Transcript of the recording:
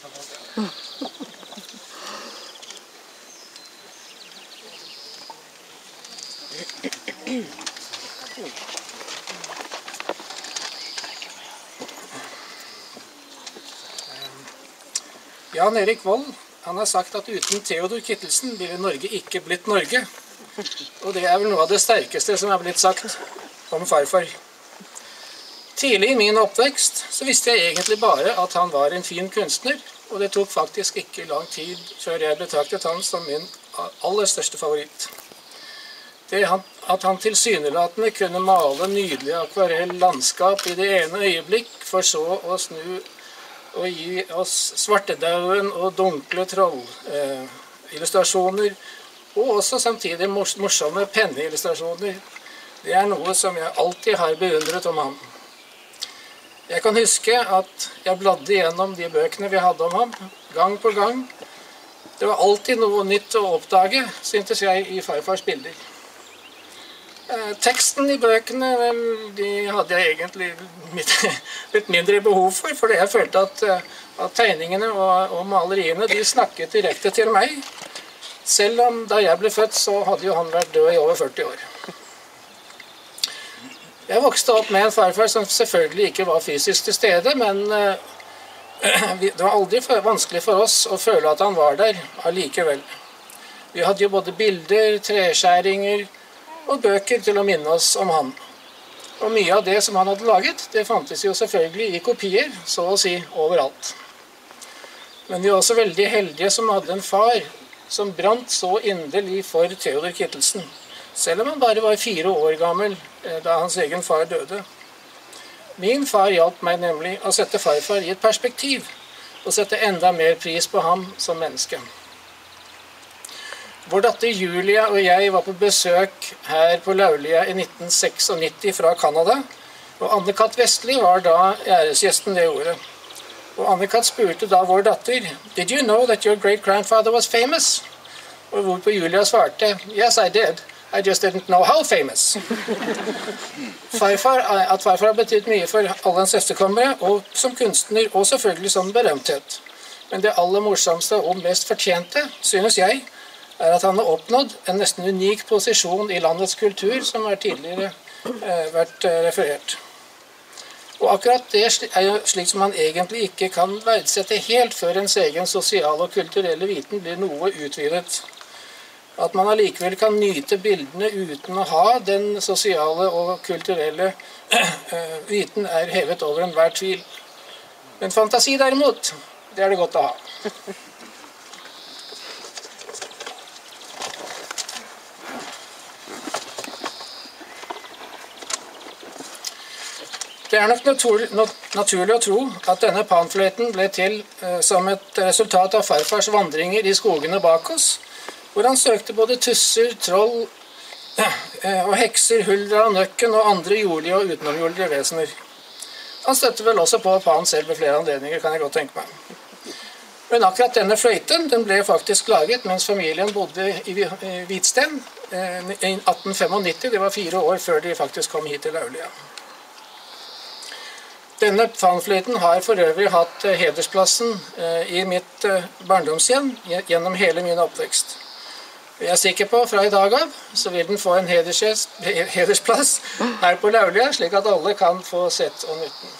Jan Erik Vold han har sagt at uten Theodor Kittelsen ville Norge ikke blitt Norge. Og det er vel noe av det sterkeste som er blitt sagt om farfar. Tidlig i min oppvekst så visste jeg egentlig bare at han var en fin kunstner, og det tok faktisk ikke lang tid før jeg betraktet han som min aller største favoritt. Det at han tilsynelatende kunne male nydelige akvarell landskap i det ene øyeblikk, for så å snu og gi oss svartedauden og dunkle trollillustrasjoner, og også samtidig morsomme penneillustrasjoner, det er noe som jeg alltid har beundret om ham. Jeg kan huske at jeg bladde gjennom de bøkene vi hadde om ham, gang på gang. Det var alltid noe nytt å oppdage, syntes jeg, i farfars bilder. Eh, teksten i bøkene vel, de hadde jeg egentlig litt mindre behov for, fordi jeg følte at, eh, at tegningene og, og, maleriene de snakket direkte til meg. Selv om da jeg ble født, så hadde jo han vært død i over 40 år. Jeg vokste opp med en farfar som selvfølgelig ikke var fysisk til stede, men uh, det var aldri vanskelig for oss å føle at han var der allikevel. Vi hadde jo både bilder, treskjæringer, og bøker til å minne oss om han. Og mye av det som han hadde laget, det fantes jo selvfølgelig i kopier, så å si overalt. Men vi var også veldig heldige som hadde en far som brant så inderlig for Theodor Kittelsen, selv om han bare var fire år gammel eh, da hans egen far døde. Min far hjalp meg nemlig å sette farfar i et perspektiv, og sette enda mer pris på ham som menneske. Vår datter Julia og jeg var på besøk her på Laulia i 1996 fra Canada. Og Anne-Kat. Vestli var da æresgjesten det året. Og Anne-Kat. spurte da vår datter Did you know that your great grandfather was famous? Og hvorpå Julia svarte Yes, I did. I just didn't know how famous. Farfar, at farfar har betydd mye for alle hans efterkommere, og som kunstner, og selvfølgelig som berømthet. Men det aller morsomste og mest fortjente, synes jeg, er at han har oppnådd en nesten unik posisjon i landets kultur, som har tidligere eh, vært eh, referert. Og akkurat det er jo slik som man egentlig ikke kan verdsette helt før ens egen sosiale og kulturelle viten blir noe utvidet. At man allikevel kan nyte bildene uten å ha den sosiale og kulturelle eh, viten, er hevet over enhver tvil. Men fantasi derimot, det er det godt å ha. Det er nok naturlig å tro at denne panfløyten ble til eh, som et resultat av farfars vandringer i skogene bak oss, hvor han søkte både tusser, troll eh, og hekser, huldra, nøkken og andre jordlige og utenomjordlige vesener. Han støtte vel også på pan selv ved flere anledninger, kan jeg godt tenke meg. Men akkurat denne fløyten den ble faktisk laget mens familien bodde i Hvitsten eh, i 1895. Det var fire år før de faktisk kom hit til Aulia. Denne panfløyten har for øvrig hatt eh, hedersplassen eh, i mitt eh, barndomshjem gjennom hele min oppvekst. Jeg er sikker på fra i dag av så vil den få en hedersplass her på Laulia, slik at alle kan få sett og nytte